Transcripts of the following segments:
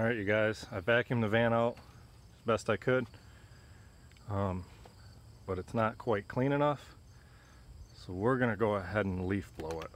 All right, you guys, I vacuumed the van out as best I could, um, but it's not quite clean enough. So we're gonna go ahead and leaf blow it.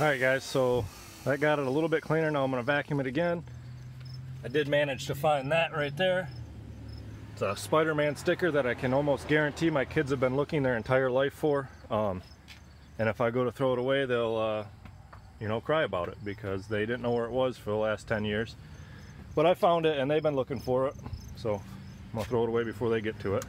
All right guys, so that got it a little bit cleaner. Now I'm gonna vacuum it again. I did manage to find that right there. It's a Spider-Man sticker that I can almost guarantee my kids have been looking their entire life for. Um, and if I go to throw it away, they'll, uh, you know, cry about it because they didn't know where it was for the last 10 years. But I found it and they've been looking for it. So I'm gonna throw it away before they get to it.